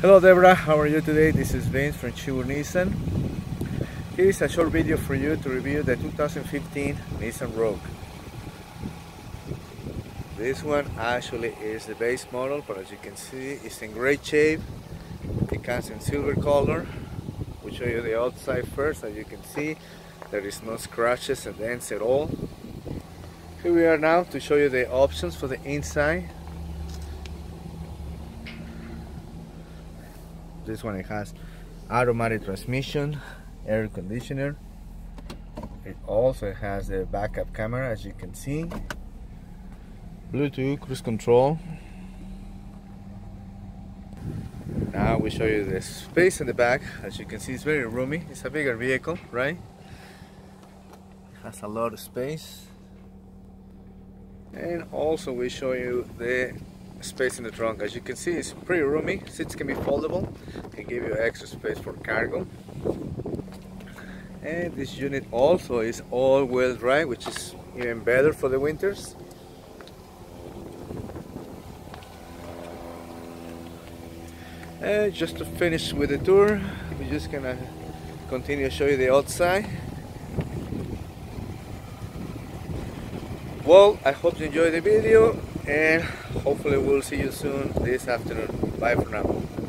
Hello Deborah, how are you today? This is Vince from Sherwood Nissan. Here is a short video for you to review the 2015 Nissan Rogue. This one actually is the base model, but as you can see, it's in great shape. It comes in silver color. We'll show you the outside first. As you can see, there is no scratches and dents at all. Here we are now to show you the options for the inside. This one it has automatic transmission, air conditioner. It also has a backup camera as you can see. Bluetooth cruise control. Now we show you the space in the back. As you can see, it's very roomy. It's a bigger vehicle, right? It has a lot of space. And also we show you the space in the trunk. As you can see, it's pretty roomy. Seats can be foldable. Can give you extra space for cargo. And this unit also is all-wheel drive, which is even better for the winters. And just to finish with the tour, we're just gonna continue to show you the outside. Well, I hope you enjoyed the video and hopefully we'll see you soon this afternoon. Bye for now.